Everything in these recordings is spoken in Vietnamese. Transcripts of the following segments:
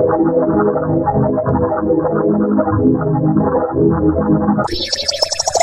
ウィウィウィウィウィ。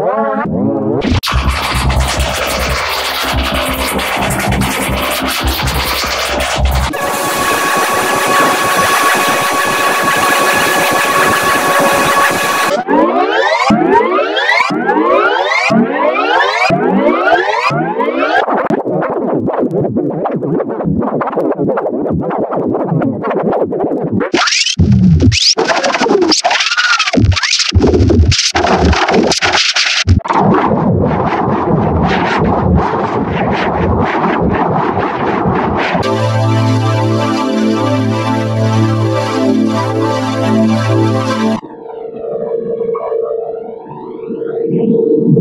What? mundo.